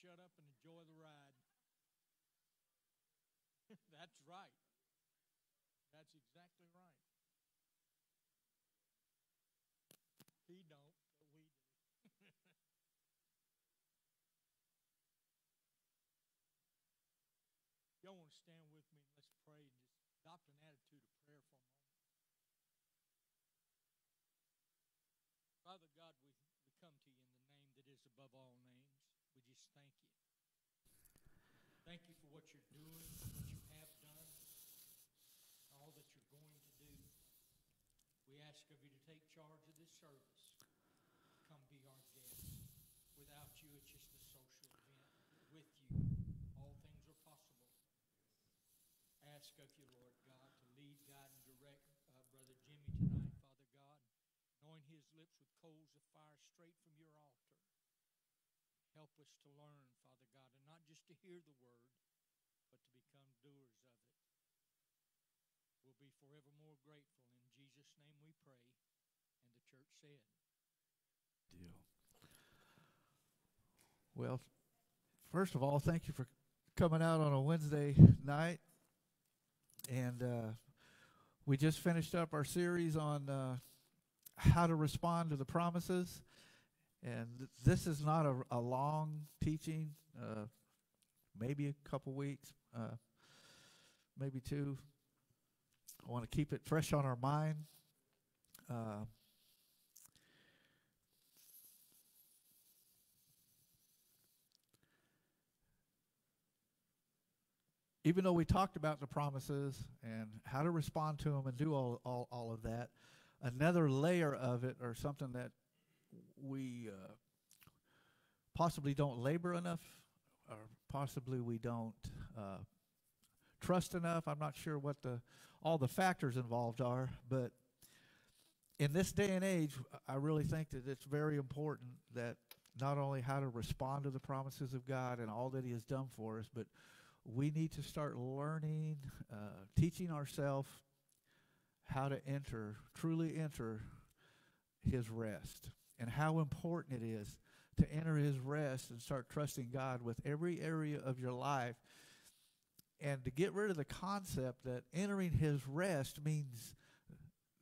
shut up and enjoy the ride. That's right. That's exactly right. He don't, but we do. Y'all want to stand with me let's pray and just adopt an attitude of prayer for a moment. Father God, we, we come to you in the name that is above all names. Just thank you. Thank you for what you're doing, what you have done, all that you're going to do. We ask of you to take charge of this service. Come be our guest. Without you, it's just a social event. With you, all things are possible. Ask of you, Lord God, to lead, guide, and direct uh, Brother Jimmy tonight, Father God. Anoint his lips with coals of fire straight from your. Help us to learn, Father God, and not just to hear the word, but to become doers of it. We'll be forevermore grateful. In Jesus' name we pray. And the church said, Deal. Well, first of all, thank you for coming out on a Wednesday night. And uh, we just finished up our series on uh, how to respond to the promises. And th- this is not a, a long teaching, uh, maybe a couple weeks, uh, maybe two. I want to keep it fresh on our mind. Uh, even though we talked about the promises and how to respond to them and do all, all, all of that, another layer of it or something that we uh, possibly don't labor enough or possibly we don't uh, trust enough. I'm not sure what the all the factors involved are, but in this day and age, I really think that it's very important that not only how to respond to the promises of God and all that He has done for us, but we need to start learning, uh, teaching ourselves how to enter, truly enter His rest, and how important it is to enter His rest and start trusting God with every area of your life, and to get rid of the concept that entering His rest means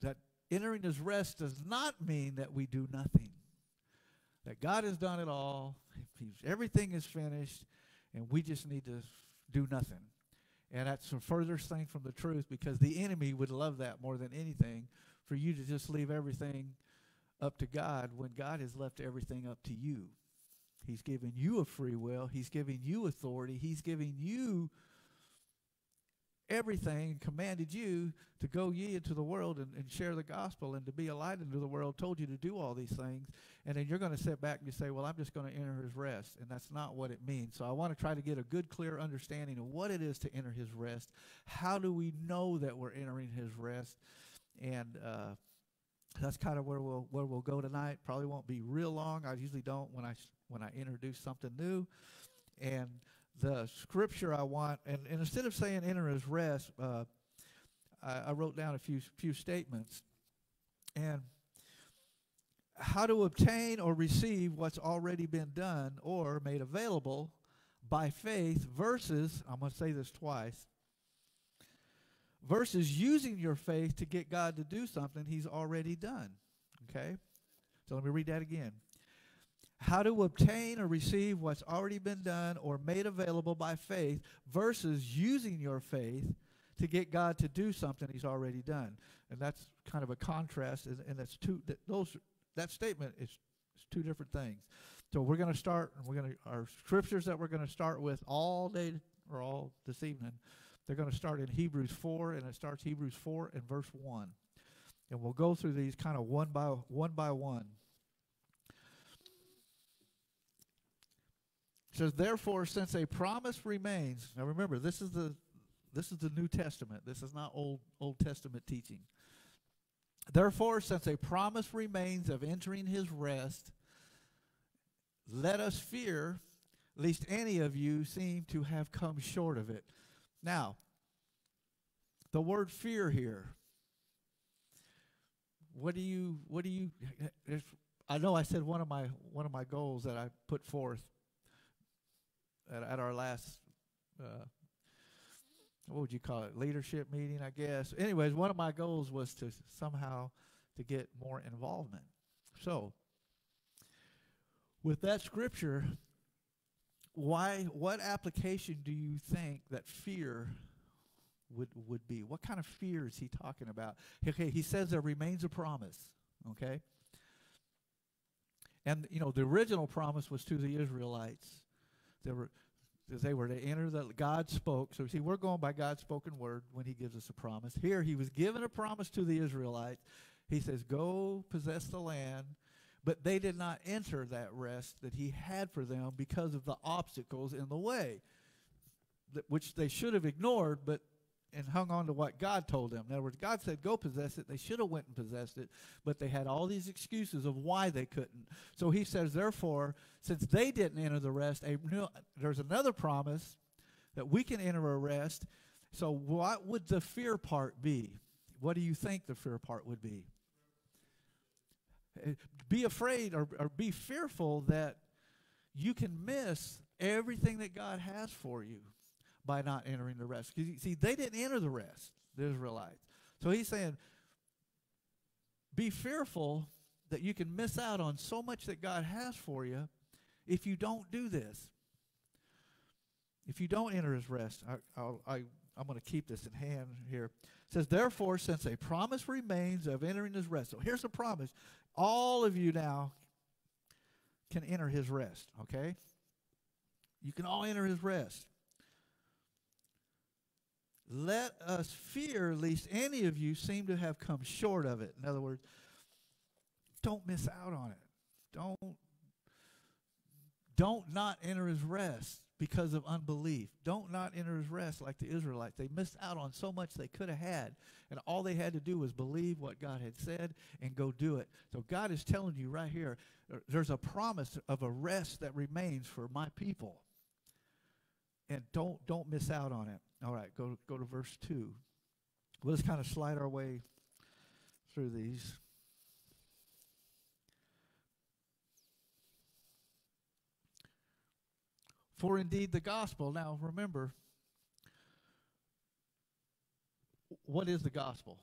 that entering His rest does not mean that we do nothing. That God has done it all, everything is finished, and we just need to do nothing. And that's the furthest thing from the truth because the enemy would love that more than anything for you to just leave everything up to God when God has left everything up to you. He's given you a free will, He's giving you authority, He's giving you everything and commanded you to go ye into the world and, and share the gospel and to be a light into the world, told you to do all these things. And then you're going to sit back and you say, Well, I'm just going to enter his rest. And that's not what it means. So I want to try to get a good, clear understanding of what it is to enter his rest. How do we know that we're entering his rest? And uh, that's kind of where we'll where we'll go tonight. Probably won't be real long. I usually don't when I when I introduce something new. And the scripture I want, and, and instead of saying enter his rest, uh, I, I wrote down a few few statements, and how to obtain or receive what's already been done or made available by faith versus I'm going to say this twice versus using your faith to get God to do something he's already done. Okay? So let me read that again. How to obtain or receive what's already been done or made available by faith versus using your faith to get God to do something he's already done. And that's kind of a contrast and, and that's two that those that statement is, is two different things. So we're going to start we're going to our scriptures that we're going to start with all day or all this evening they're going to start in Hebrews 4, and it starts Hebrews 4 and verse 1. And we'll go through these kind of one by one by one. It says, Therefore, since a promise remains, now remember, this is the this is the New Testament. This is not Old Old Testament teaching. Therefore, since a promise remains of entering his rest, let us fear lest any of you seem to have come short of it. Now, the word fear here. What do you what do you I know I said one of my one of my goals that I put forth at, at our last, uh, what would you call it, leadership meeting, I guess. Anyways, one of my goals was to somehow to get more involvement. So, with that scripture, why what application do you think that fear would would be? What kind of fear is he talking about? Okay, he says there remains a promise, okay? And you know, the original promise was to the Israelites. They were they were to enter that God spoke. So see, we're going by God's spoken word when he gives us a promise. Here he was given a promise to the Israelites. He says, "Go possess the land." But they did not enter that rest that he had for them because of the obstacles in the way, which they should have ignored, but and hung on to what God told them. In other words, God said, "Go possess it." They should have went and possessed it, but they had all these excuses of why they couldn't. So He says, therefore, since they didn't enter the rest, there's another promise that we can enter a rest. So, what would the fear part be? What do you think the fear part would be? Be afraid or, or be fearful that you can miss everything that God has for you by not entering the rest. Because see, they didn't enter the rest, the Israelites. So he's saying, be fearful that you can miss out on so much that God has for you if you don't do this. If you don't enter his rest, I, I'll, I, I'm going to keep this in hand here. It says, Therefore, since a promise remains of entering his rest. So here's a promise. All of you now can enter his rest, okay? You can all enter his rest. Let us fear lest any of you seem to have come short of it. In other words, don't miss out on it. Don't don't not enter his rest because of unbelief. Don't not enter his rest like the Israelites. They missed out on so much they could have had. And all they had to do was believe what God had said and go do it. So God is telling you right here there's a promise of a rest that remains for my people. And don't don't miss out on it. All right, go go to verse 2. We'll just kind of slide our way through these. For indeed the gospel, now remember, what is the gospel?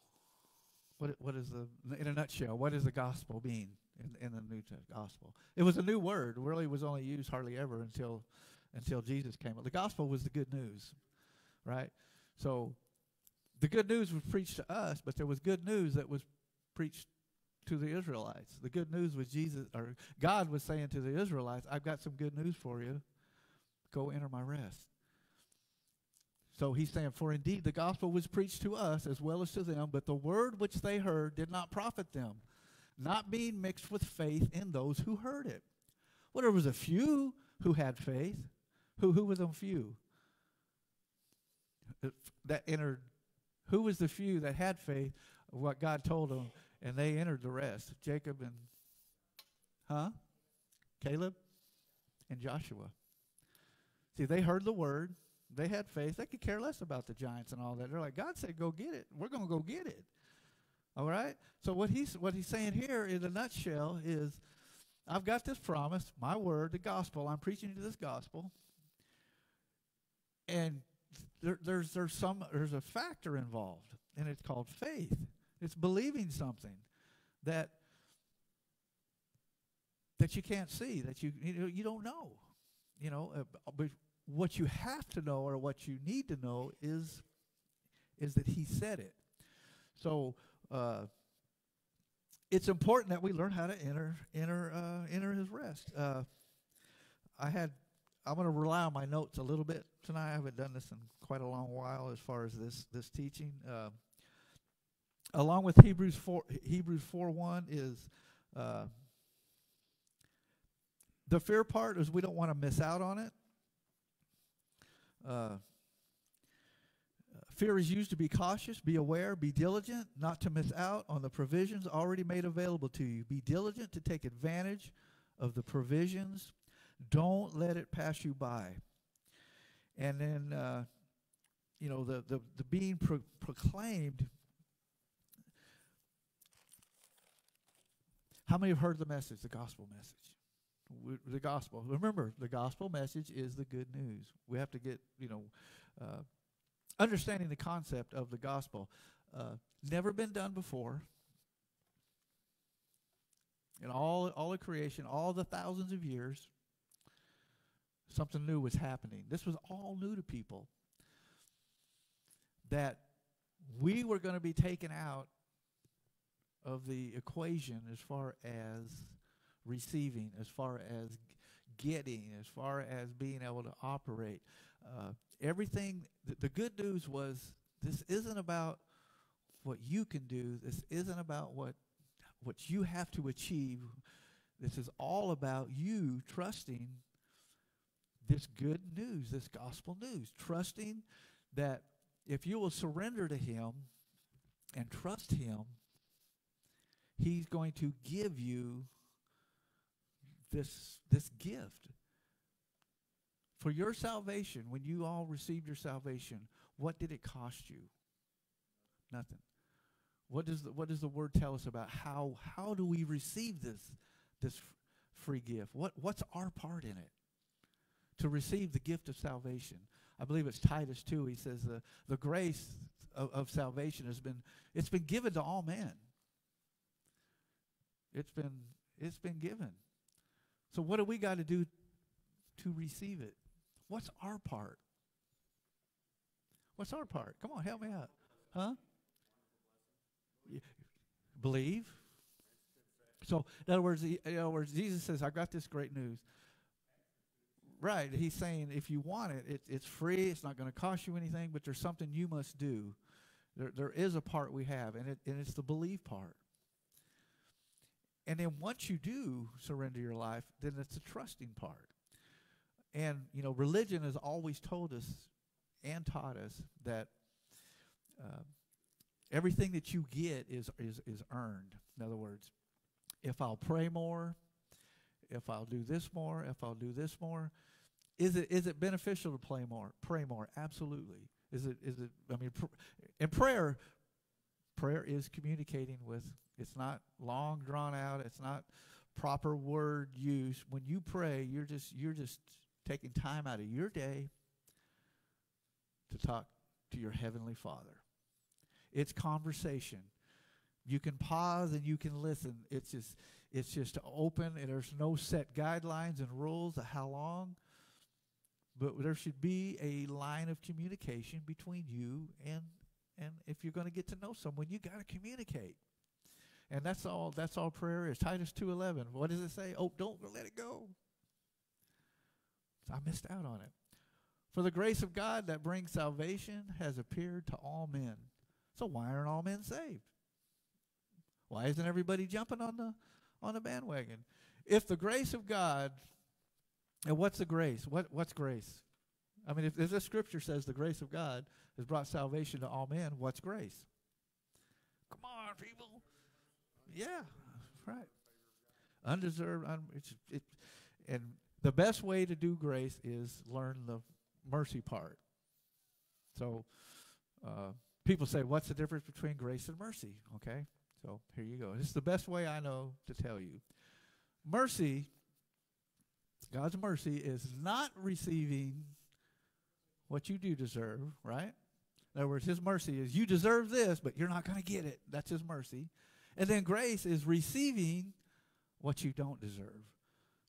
What, what is the, in a nutshell, what does the gospel mean in, in the New Gospel? It was a new word, really was only used hardly ever until, until Jesus came. The gospel was the good news, right? So the good news was preached to us, but there was good news that was preached to the Israelites. The good news was Jesus, or God was saying to the Israelites, I've got some good news for you go enter my rest. So he's saying, For indeed the gospel was preached to us as well as to them, but the word which they heard did not profit them, not being mixed with faith in those who heard it. Well, there was a few who had faith. Who, who was a few? That entered. Who was the few that had faith of what God told them, and they entered the rest? Jacob and, huh? Caleb and Joshua. See, they heard the word. They had faith. They could care less about the giants and all that. They're like, God said, go get it. We're going to go get it. All right? So what he's what he's saying here in a nutshell is I've got this promise, my word, the gospel. I'm preaching to this gospel. And there, there's there's some there's a factor involved, and it's called faith. It's believing something that that you can't see, that you you, know, you don't know. You know, uh, what you have to know or what you need to know is is that he said it. So uh, it's important that we learn how to enter enter uh, enter his rest. Uh, I had I'm going to rely on my notes a little bit tonight. I haven't done this in quite a long while as far as this this teaching. Uh, along with Hebrews four Hebrews four one is uh, the fear part is we don't want to miss out on it. Uh, fear is used to be cautious, be aware, be diligent, not to miss out on the provisions already made available to you. Be diligent to take advantage of the provisions. Don't let it pass you by. And then, uh, you know, the, the, the being pro- proclaimed. How many have heard the message, the gospel message? W- the gospel. Remember, the gospel message is the good news. We have to get, you know, uh, understanding the concept of the gospel. Uh, never been done before. In all, all of creation, all the thousands of years, something new was happening. This was all new to people. That we were going to be taken out of the equation as far as receiving, as far as getting, as far as being able to operate. Uh, everything, th- the good news was this isn't about what you can do. This isn't about what what you have to achieve. This is all about you trusting this good news, this gospel news, trusting that if you will surrender to Him and trust Him, He's going to give you this, this gift. For your salvation, when you all received your salvation, what did it cost you? Nothing. What does the, what does the word tell us about how how do we receive this this free gift? What what's our part in it? To receive the gift of salvation. I believe it's Titus 2. He says the, the grace of, of salvation has been it's been given to all men. It's been it's been given. So what do we got to do to receive it? What's our part? What's our part? Come on, help me out. Huh? Believe. So, in other words, in other words, Jesus says, "I got this great news." Right? He's saying, if you want it, it it's free. It's not going to cost you anything, but there's something you must do. There, there is a part we have, and it, and it's the believe part. And then once you do surrender your life, then it's the trusting part. And you know, religion has always told us and taught us that uh, everything that you get is is is earned. In other words, if I'll pray more, if I'll do this more, if I'll do this more, is it is it beneficial to play more, pray more? Absolutely. Is it is it? I mean, pr- in prayer, prayer is communicating with. It's not long drawn out. It's not proper word use. When you pray, you're just you're just taking time out of your day to talk to your heavenly Father. It's conversation. You can pause and you can listen. It's just it's just open and there's no set guidelines and rules of how long. But there should be a line of communication between you and and if you're going to get to know someone, you got to communicate. And that's all that's all prayer is. Titus 2:11. What does it say? Oh, don't let it go. I missed out on it. For the grace of God that brings salvation has appeared to all men. So why aren't all men saved? Why isn't everybody jumping on the on the bandwagon? If the grace of God, and what's the grace? What what's grace? I mean, if, if the scripture says the grace of God has brought salvation to all men, what's grace? Come on, people. Yeah, right. Undeserved. Un, it's, it, and the best way to do grace is learn the mercy part. So, uh, people say, "What's the difference between grace and mercy?" Okay, so here you go. This is the best way I know to tell you. Mercy, God's mercy, is not receiving what you do deserve. Right? In other words, His mercy is you deserve this, but you're not going to get it. That's His mercy. And then grace is receiving what you don't deserve.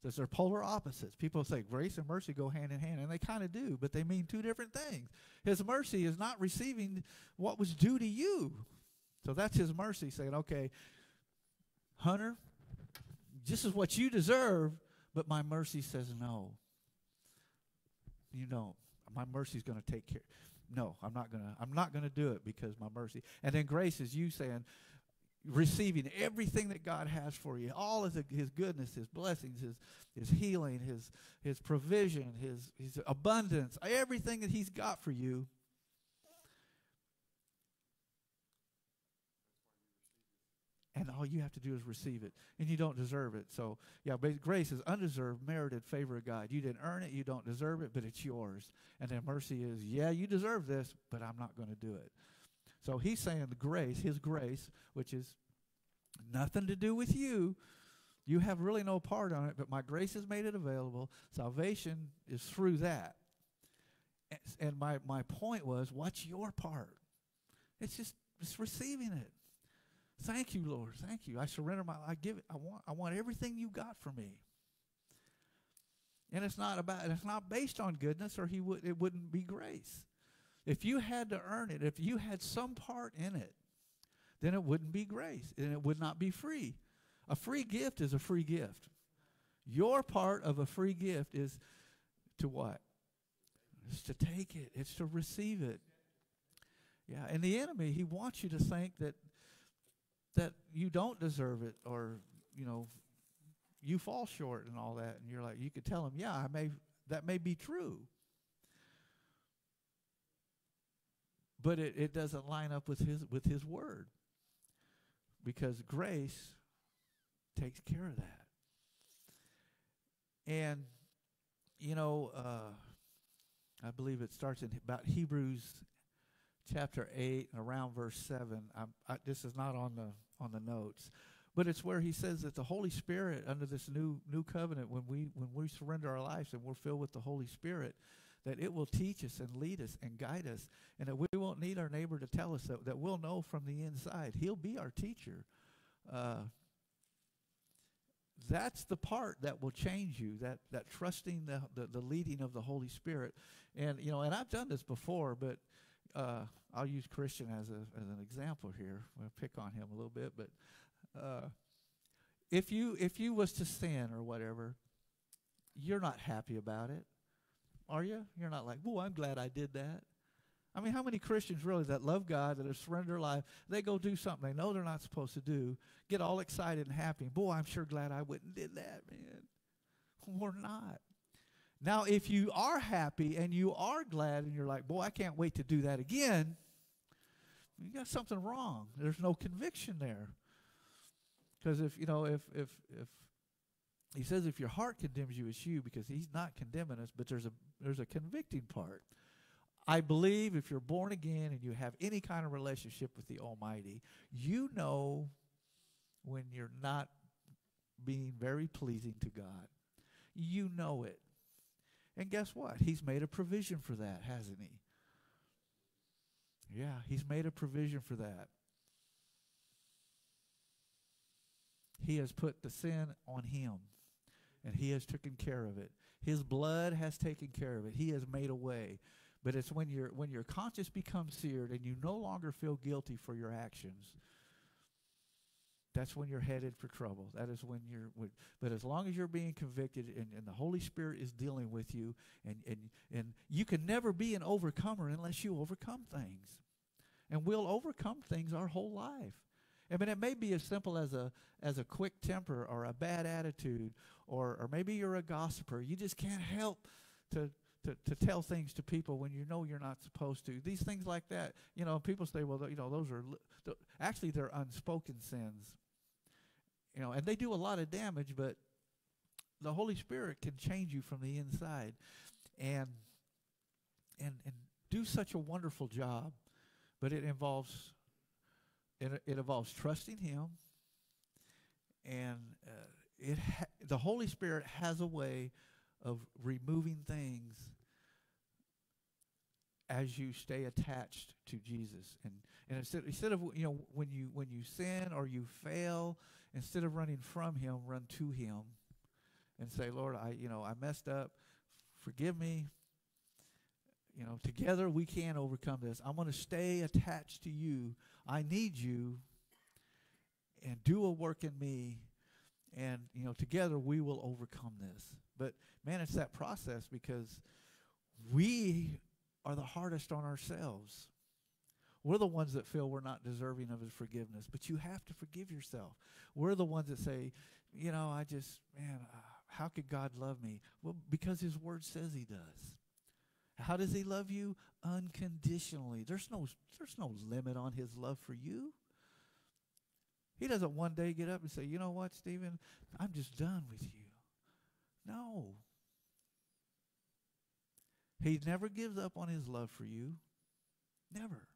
Those they're polar opposites. People say grace and mercy go hand in hand, and they kind of do, but they mean two different things. His mercy is not receiving what was due to you. So that's his mercy saying, okay, Hunter, this is what you deserve, but my mercy says no. You don't. My mercy's going to take care. No, I'm not going to. I'm not to do it because my mercy. And then grace is you saying, receiving everything that God has for you, all of the, His goodness, His blessings, His His healing, His His provision, His His abundance, everything that He's got for you. And all you have to do is receive it, and you don't deserve it. So, yeah, but grace is undeserved, merited favor of God. You didn't earn it, you don't deserve it, but it's yours. And then mercy is, yeah, you deserve this, but I'm not going to do it. So he's saying the grace, his grace, which is nothing to do with you. You have really no part on it, but my grace has made it available. Salvation is through that. And my, my point was, what's your part? It's just it's receiving it. Thank you, Lord. Thank you. I surrender my I give it. I want I want everything you got for me. And it's not about it's not based on goodness or he would it wouldn't be grace. If you had to earn it, if you had some part in it, then it wouldn't be grace and it would not be free. A free gift is a free gift. Your part of a free gift is to what? It's to take it, it's to receive it. Yeah, and the enemy, he wants you to think that that you don't deserve it or, you know, you fall short and all that and you're like you could tell him, "Yeah, I may that may be true." But it, it doesn't line up with his with his word. Because grace takes care of that. And, you know, uh, I believe it starts in about Hebrews chapter 8 and around verse 7. I, this is not on the, on the notes. But it's where he says that the Holy Spirit, under this new new covenant, when we when we surrender our lives and we're filled with the Holy Spirit, that it will teach us and lead us and guide us, and that we won't need our neighbor to tell us that, that we'll know from the inside. He'll be our teacher. Uh, that's the part that will change you that that trusting the, the, the leading of the holy spirit and you know and i've done this before but uh, i'll use christian as a as an example here pick on him a little bit but uh, if you if you was to sin or whatever you're not happy about it are you you're not like oh i'm glad i did that I mean, how many Christians really that love God, that have surrendered their life, they go do something they know they're not supposed to do, get all excited and happy. Boy, I'm sure glad I went and did that, man. We're not. Now, if you are happy and you are glad and you're like, boy, I can't wait to do that again, you got something wrong. There's no conviction there. Because if, you know, if, if, if, he says if your heart condemns you, it's you because he's not condemning us, but there's a, there's a convicting part. I believe if you're born again and you have any kind of relationship with the Almighty, you know when you're not being very pleasing to God. You know it. And guess what? He's made a provision for that, hasn't he? Yeah, he's made a provision for that. He has put the sin on him, and he has taken care of it. His blood has taken care of it. He has made a way. But it's when your when your conscience becomes seared and you no longer feel guilty for your actions. That's when you're headed for trouble. That is when you're. But as long as you're being convicted and, and the Holy Spirit is dealing with you, and, and and you can never be an overcomer unless you overcome things, and we'll overcome things our whole life. I mean, it may be as simple as a as a quick temper or a bad attitude, or or maybe you're a gossiper. You just can't help to to, to tell things to people when you know you're not supposed to. These things like that, you know, people say, well, you know, those are li- actually they're unspoken sins. You know, and they do a lot of damage, but the Holy Spirit can change you from the inside, and and and do such a wonderful job. But it involves it, it involves trusting Him, and uh, it ha- the Holy Spirit has a way of removing things as you stay attached to Jesus. And and instead instead of you know when you when you sin or you fail, instead of running from him, run to him and say, "Lord, I you know, I messed up. Forgive me." You know, together we can overcome this. I'm going to stay attached to you. I need you and do a work in me and you know together we will overcome this but man it's that process because we are the hardest on ourselves we're the ones that feel we're not deserving of his forgiveness but you have to forgive yourself we're the ones that say you know i just man uh, how could god love me well because his word says he does how does he love you unconditionally there's no there's no limit on his love for you he doesn't one day get up and say, you know what, Stephen, I'm just done with you. No. He never gives up on his love for you. Never.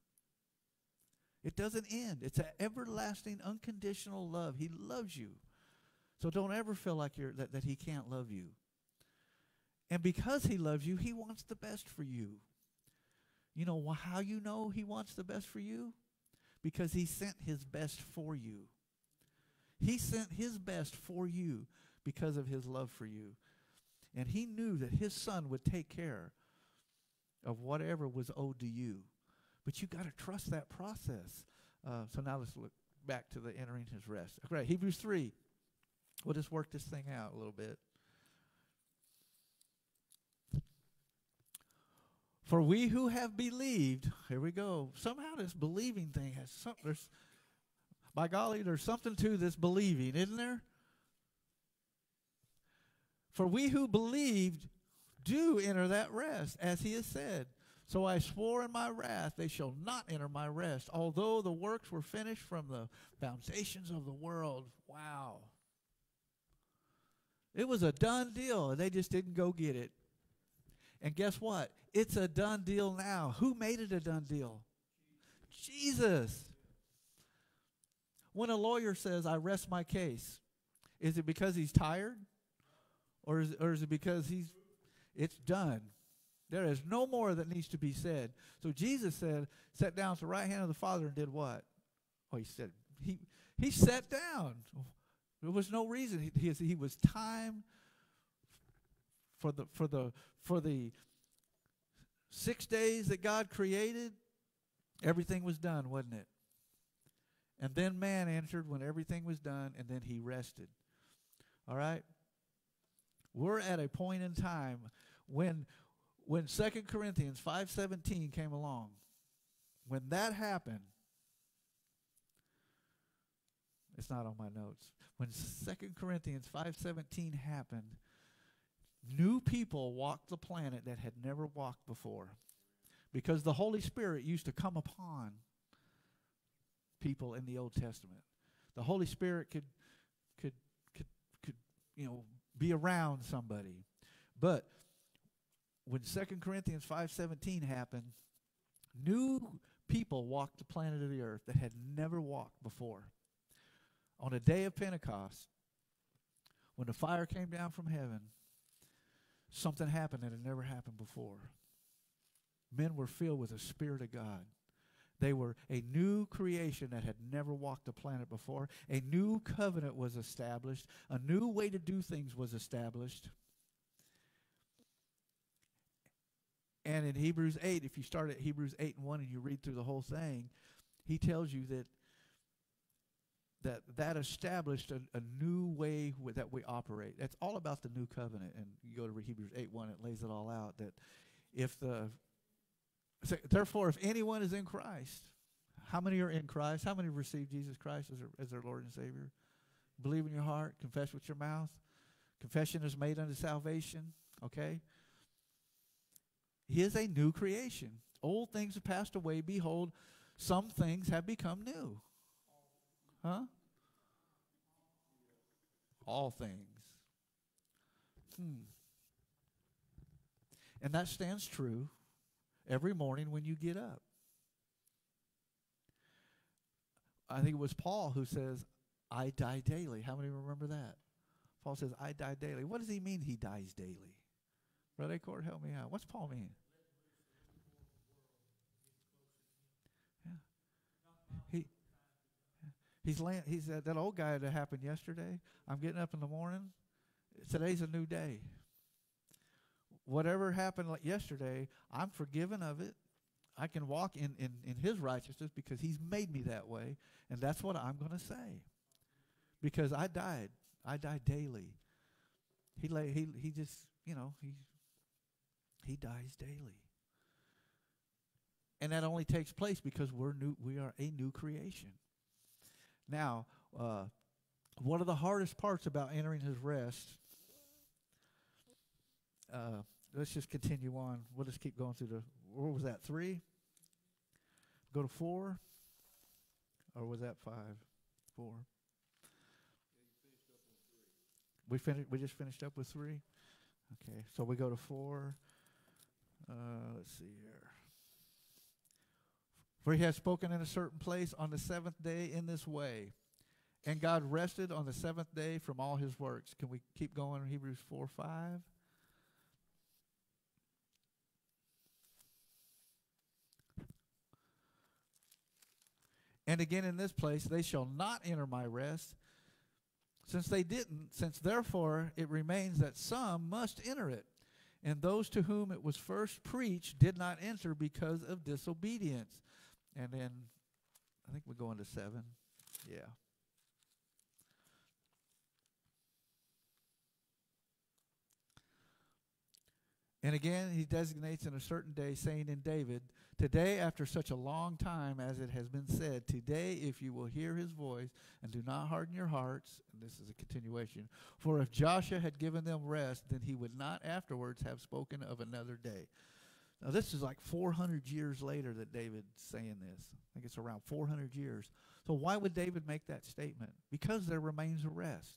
It doesn't end. It's an everlasting, unconditional love. He loves you. So don't ever feel like you're that, that he can't love you. And because he loves you, he wants the best for you. You know how you know he wants the best for you? Because he sent his best for you. He sent his best for you because of his love for you. And he knew that his son would take care of whatever was owed to you. But you got to trust that process. Uh, so now let's look back to the entering his rest. Okay, Hebrews 3. We'll just work this thing out a little bit. For we who have believed, here we go. Somehow this believing thing has something. by golly, there's something to this believing, isn't there? For we who believed do enter that rest, as he has said. So I swore in my wrath, they shall not enter my rest, although the works were finished from the foundations of the world. Wow. It was a done deal, and they just didn't go get it. And guess what? It's a done deal now. Who made it a done deal? Jesus. When a lawyer says, I rest my case, is it because he's tired? Or is, or is it because he's it's done? There is no more that needs to be said. So Jesus said, sat down at the right hand of the Father and did what? Oh, he said, he, he sat down. There was no reason. He, he, he was time for the, for the, for the six days that God created. Everything was done, wasn't it? And then man entered when everything was done, and then he rested. All right? We're at a point in time when when 2 Corinthians 5:17 came along. When that happened, it's not on my notes. When 2 Corinthians 5:17 happened, new people walked the planet that had never walked before. Because the Holy Spirit used to come upon people in the Old Testament. The Holy Spirit could could could could you know be around somebody. But when 2 Corinthians 5:17 happened, new people walked the planet of the earth that had never walked before. On a day of Pentecost, when the fire came down from heaven, something happened that had never happened before. Men were filled with the Spirit of God. They were a new creation that had never walked the planet before. A new covenant was established. A new way to do things was established. And in Hebrews 8, if you start at Hebrews 8 and 1 and you read through the whole thing, he tells you that that that established a, a new way that we operate. That's all about the new covenant. And you go to Hebrews 8 1, it lays it all out that if the so therefore, if anyone is in Christ, how many are in Christ? How many received Jesus Christ as their, as their Lord and Savior? Believe in your heart, confess with your mouth. Confession is made unto salvation. Okay? He is a new creation. Old things have passed away. Behold, some things have become new. Huh? All things. Hmm. And that stands true every morning when you get up. I think it was Paul who says, I die daily. How many remember that? Paul says, I die daily. What does he mean he dies daily? Brother Acord, help me out. What's Paul mean? He, he's laying, he's uh, that old guy that happened yesterday. I'm getting up in the morning. Today's a new day whatever happened like yesterday, I'm forgiven of it. I can walk in, in, in his righteousness because he's made me that way. And that's what I'm going to say. Because I died. I die daily. He lay he he just, you know, he he dies daily. And that only takes place because we're new we are a new creation. Now, uh, one of the hardest parts about entering his rest uh, let's just continue on. We'll just keep going through the. What was that? Three. Go to four. Or was that five? Four. We finished. We just finished up with three. Okay, so we go to four. Uh, let's see here. For he has spoken in a certain place on the seventh day in this way, And God rested on the seventh day from all his works. Can we keep going? Hebrews 4 5. And again in this place, they shall not enter my rest, since they didn't, since therefore it remains that some must enter it. And those to whom it was first preached did not enter because of disobedience. And then I think we go into seven. Yeah. And again, he designates in a certain day, saying in David, Today, after such a long time as it has been said, today, if you will hear his voice and do not harden your hearts, and this is a continuation, for if Joshua had given them rest, then he would not afterwards have spoken of another day. Now, this is like 400 years later that David's saying this. I think it's around 400 years. So, why would David make that statement? Because there remains a rest.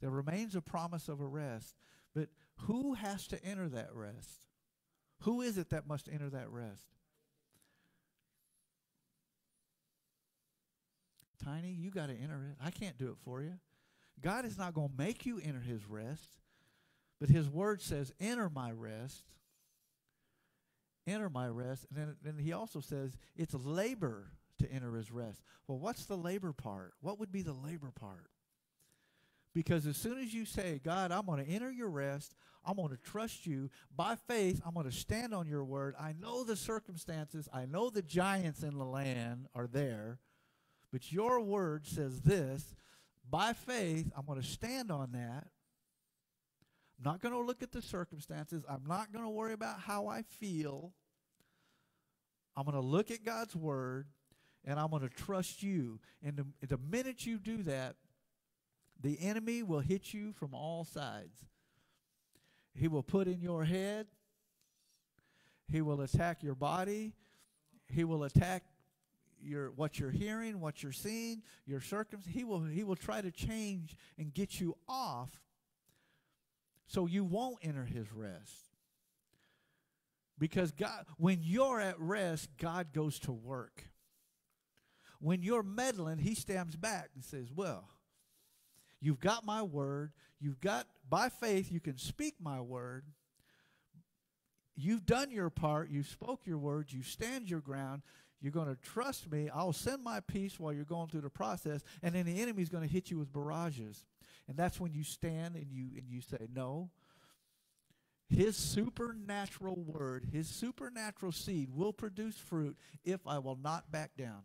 There remains a promise of a rest. But who has to enter that rest? Who is it that must enter that rest? Tiny, you got to enter it. I can't do it for you. God is not going to make you enter his rest, but his word says, enter my rest. Enter my rest. And then, he also says, it's labor to enter his rest. Well, what's the labor part? What would be the labor part? Because as soon as you say, God, I'm going to enter your rest, I'm going to trust you by faith, I'm going to stand on your word. I know the circumstances, I know the giants in the land are there, but your word says this. By faith, I'm going to stand on that. I'm not going to look at the circumstances. I'm not going to worry about how I feel. I'm going to look at God's word and I'm going to trust you. And the, the minute you do that, the enemy will hit you from all sides. He will put in your head. He will attack your body. He will attack your what you're hearing, what you're seeing, your circumstances. He will he will try to change and get you off so you won't enter his rest. Because God when you're at rest, God goes to work. When you're meddling, he stands back and says, "Well, You've got my word. You've got, by faith, you can speak my word. You've done your part. You spoke your word. You stand your ground. You're going to trust me. I'll send my peace while you're going through the process. And then the enemy's going to hit you with barrages. And that's when you stand and you, and you say, no. His supernatural word, his supernatural seed will produce fruit if I will not back down.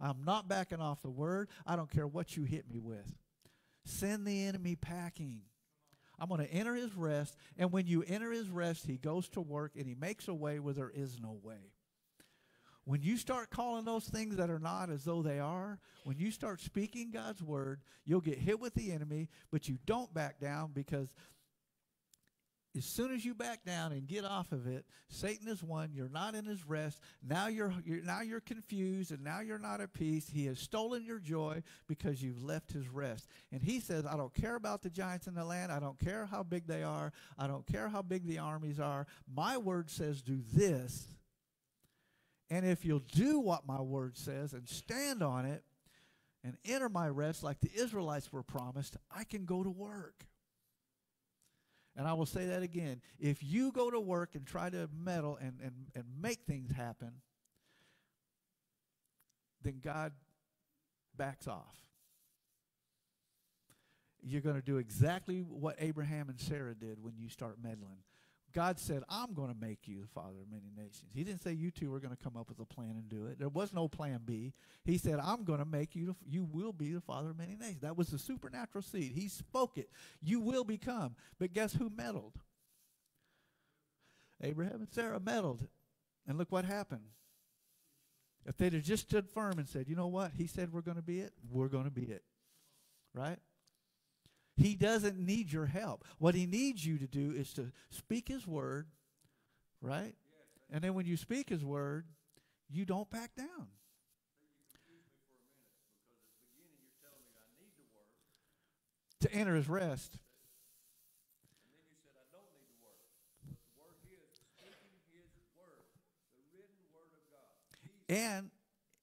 I'm not backing off the word. I don't care what you hit me with. Send the enemy packing. I'm going to enter his rest. And when you enter his rest, he goes to work and he makes a way where there is no way. When you start calling those things that are not as though they are, when you start speaking God's word, you'll get hit with the enemy, but you don't back down because as soon as you back down and get off of it, Satan is won. You're not in his rest. Now you're, you're, now you're confused and now you're not at peace. He has stolen your joy because you've left his rest. And he says, I don't care about the giants in the land. I don't care how big they are. I don't care how big the armies are. My word says do this. And if you'll do what my word says and stand on it and enter my rest like the Israelites were promised, I can go to work. And I will say that again. If you go to work and try to meddle and, and, and make things happen, then God backs off. You're going to do exactly what Abraham and Sarah did when you start meddling. God said, I'm going to make you the father of many nations. He didn't say you two were going to come up with a plan and do it. There was no plan B. He said, I'm going to make you, you will be the father of many nations. That was the supernatural seed. He spoke it. You will become. But guess who meddled? Abraham and Sarah meddled. And look what happened. If they'd have just stood firm and said, you know what? He said we're going to be it, we're going to be it. Right? He doesn't need your help. What he needs you to do is to speak his word, right? And then when you speak his word, you don't back down. To enter his rest. And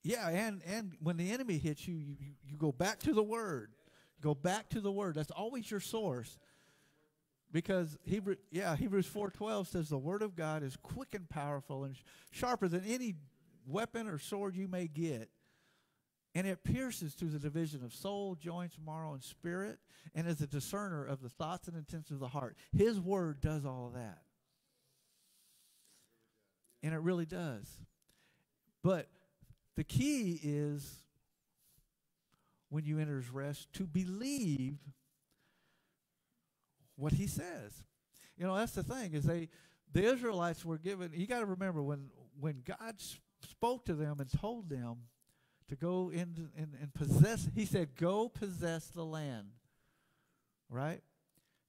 Yeah, and and when the enemy hits you, you, you, you go back to the word. Go back to the word. That's always your source. Because Hebrew, yeah, Hebrews four twelve says the word of God is quick and powerful and sh- sharper than any weapon or sword you may get, and it pierces through the division of soul, joints, marrow, and spirit, and is a discerner of the thoughts and intents of the heart. His word does all that, and it really does. But the key is when you enter his rest to believe what he says. You know, that's the thing is they the Israelites were given you got to remember when when God spoke to them and told them to go in and, and possess he said go possess the land. Right?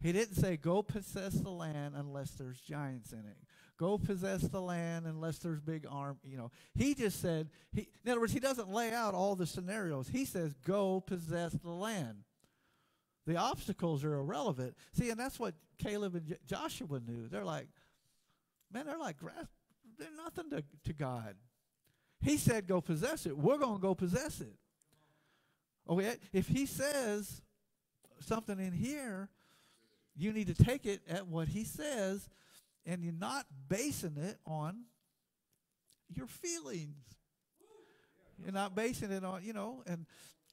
He didn't say go possess the land unless there's giants in it. Go possess the land unless there's big arm, you know. He just said he in other words he doesn't lay out all the scenarios. He says go possess the land. The obstacles are irrelevant. See, and that's what Caleb and J- Joshua knew. They're like, man, they're like grass. They're nothing to, to God. He said, go possess it. We're going to go possess it. Oh, okay, if he says something in here, you need to take it at what he says, and you're not basing it on your feelings. You're not basing it on, you know, and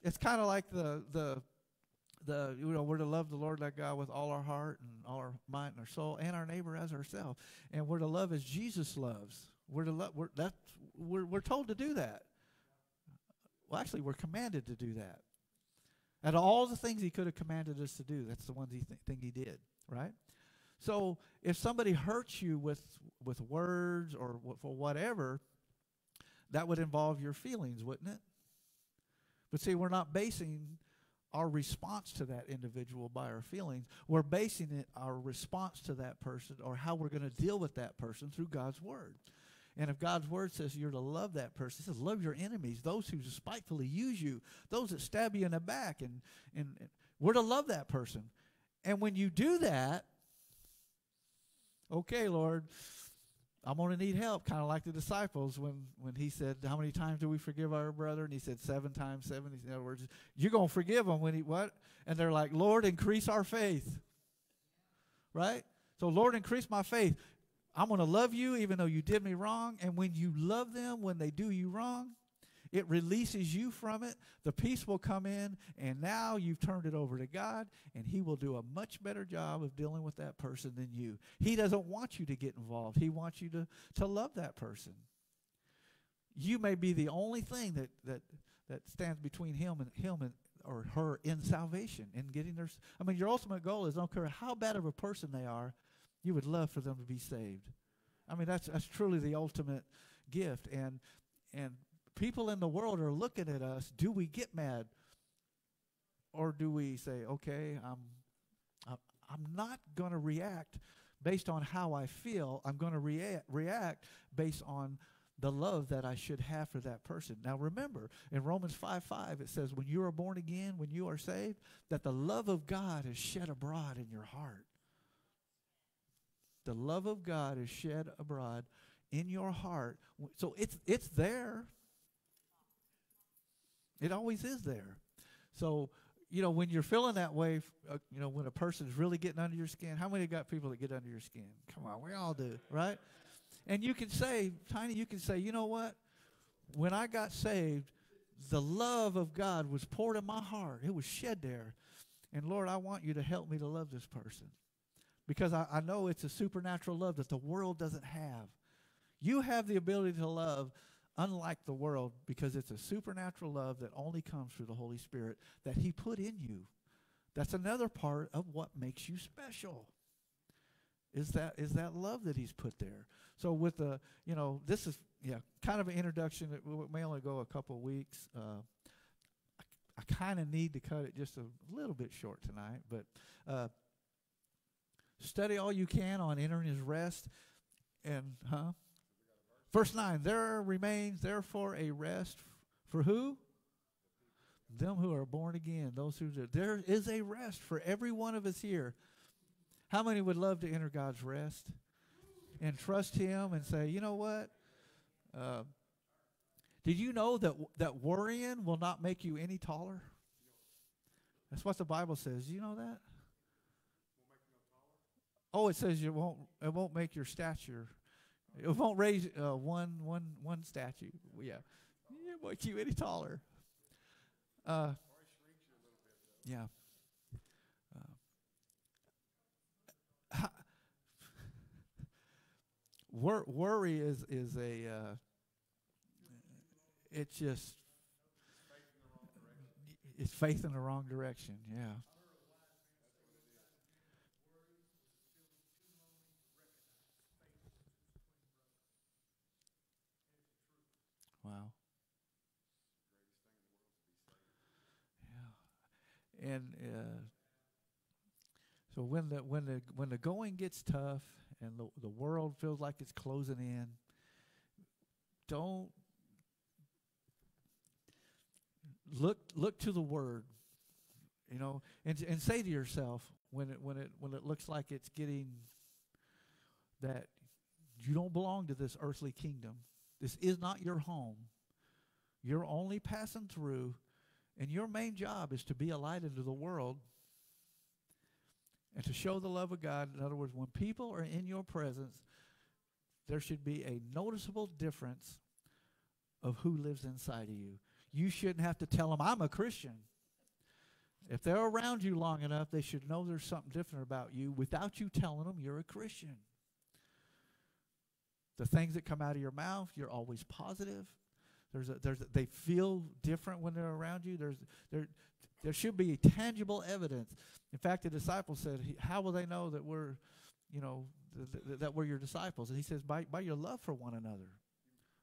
it's kind of like the the the you know we're to love the Lord that God with all our heart and all our mind and our soul and our neighbor as ourselves, and we're to love as Jesus loves. We're to love. We're that's we're we're told to do that. Well, actually, we're commanded to do that. Out of all the things He could have commanded us to do, that's the one he th- thing He did, right? So if somebody hurts you with with words or for whatever, that would involve your feelings, wouldn't it? But see, we're not basing our response to that individual by our feelings. We're basing it our response to that person or how we're going to deal with that person through God's word. And if God's word says you're to love that person, it says love your enemies, those who despitefully use you, those that stab you in the back, and, and, and we're to love that person. And when you do that, okay, Lord, I'm going to need help, kind of like the disciples when, when he said, How many times do we forgive our brother? And he said, Seven times, seven. In other words, you're going to forgive them when he, what? And they're like, Lord, increase our faith. Right? So, Lord, increase my faith. I'm going to love you even though you did me wrong. And when you love them, when they do you wrong, it releases you from it. The peace will come in, and now you've turned it over to God, and He will do a much better job of dealing with that person than you. He doesn't want you to get involved, He wants you to, to love that person. You may be the only thing that, that, that stands between Him and Him and or her in salvation in getting their I mean your ultimate goal is don't care how bad of a person they are, you would love for them to be saved. I mean that's that's truly the ultimate gift and and people in the world are looking at us. Do we get mad? Or do we say, okay, I'm, I'm, not going to react based on how I feel. I'm going to rea- react based on the love that I should have for that person. Now remember, in Romans 5 5, it says, when you are born again, when you are saved, that the love of God is shed abroad in your heart. The love of God is shed abroad in your heart. So it's it's there. It always is there. So, you know, when you're feeling that way, uh, you know, when a person's really getting under your skin, how many got people that get under your skin? Come on, we all do, right? And you can say, Tiny, you can say, you know what? When I got saved, the love of God was poured in my heart. It was shed there. And Lord, I want you to help me to love this person. Because I, I know it's a supernatural love that the world doesn't have. You have the ability to love unlike the world because it's a supernatural love that only comes through the Holy Spirit that He put in you. That's another part of what makes you special. Is that is that love that He's put there? So with the you know this is yeah kind of an introduction that w- may only go a couple weeks. Uh, I, I kind of need to cut it just a little bit short tonight, but uh, study all you can on entering His rest, and huh. Verse 9, there remains therefore a rest for who? Them who are born again, those who there is a rest for every one of us here. How many would love to enter God's rest and trust Him and say, you know what? Uh, Did you know that that worrying will not make you any taller? That's what the Bible says. You know that? Oh, it says you won't. It won't make your stature. It won't raise uh, one one one statue. Yeah, it won't you any taller. Uh, yeah. Uh, wor- worry is is a uh, it's just it's faith in the wrong direction. Yeah. Wow. Yeah. And uh, so when the when the when the going gets tough and the the world feels like it's closing in, don't look look to the word. You know, and and say to yourself when it when it when it looks like it's getting that you don't belong to this earthly kingdom. This is not your home. You're only passing through, and your main job is to be a light into the world and to show the love of God. In other words, when people are in your presence, there should be a noticeable difference of who lives inside of you. You shouldn't have to tell them, I'm a Christian. If they're around you long enough, they should know there's something different about you without you telling them you're a Christian. The things that come out of your mouth, you're always positive. There's a, there's a, they feel different when they're around you. There's there there should be tangible evidence. In fact, the disciples said, "How will they know that we're, you know, th- th- that we're your disciples?" And he says, "By by your love for one another,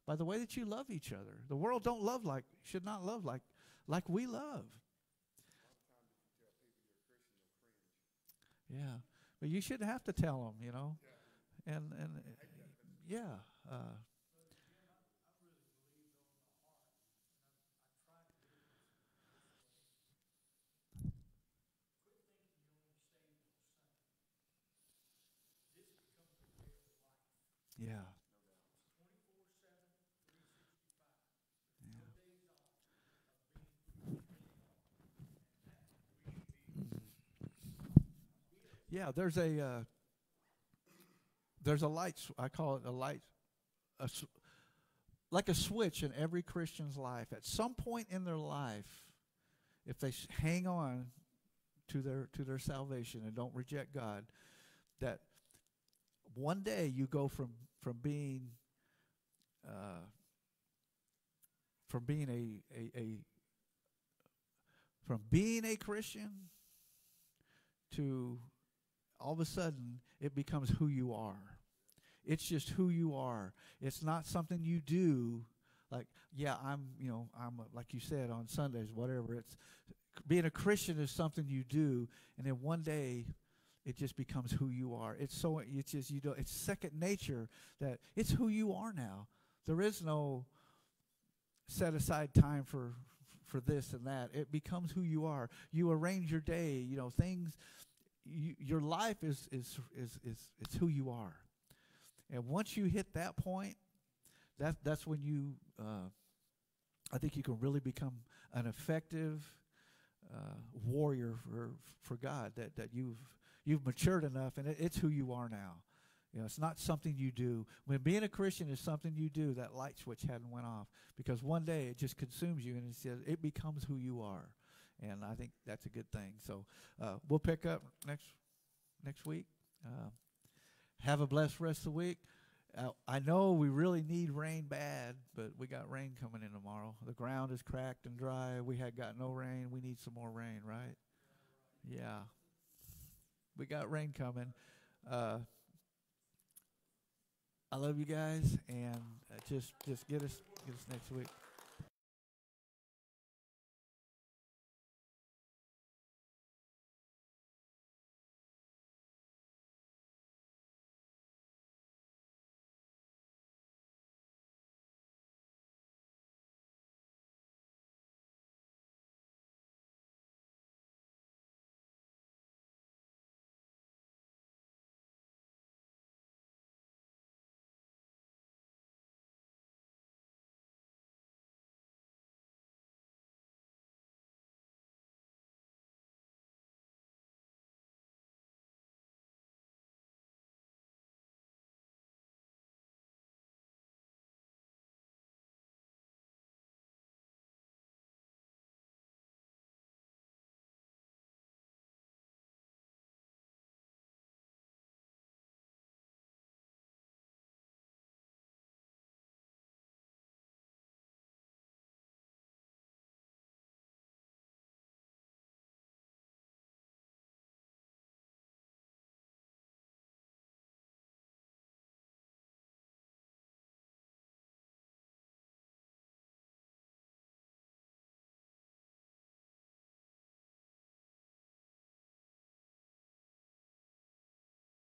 by the way that you love each other. The world don't love like should not love like like we love." Yeah, but you shouldn't have to tell them, you know, and and yeah. Uh, yeah. Yeah. Yeah, there's a uh, there's a light. I call it a light, a like a switch in every Christian's life. At some point in their life, if they hang on to their to their salvation and don't reject God, that one day you go from from being uh, from being a, a a from being a Christian to all of a sudden it becomes who you are. It's just who you are. It's not something you do like yeah, I'm, you know, I'm a, like you said on Sundays whatever. It's being a Christian is something you do and then one day it just becomes who you are. It's so it's just you know it's second nature that it's who you are now. There is no set aside time for for this and that. It becomes who you are. You arrange your day, you know, things you, your life is is is is is who you are. And once you hit that point, that that's when you uh, I think you can really become an effective uh, warrior for for God that that you've you've matured enough and it, it's who you are now. You know, it's not something you do. When being a Christian is something you do, that light switch hadn't went off because one day it just consumes you and it says it becomes who you are, and I think that's a good thing. So uh, we'll pick up next next week. Uh, have a blessed rest of the week. Uh, I know we really need rain bad, but we got rain coming in tomorrow. The ground is cracked and dry. We had got no rain. We need some more rain, right? Yeah. We got rain coming. Uh, I love you guys, and uh, just just get us get us next week.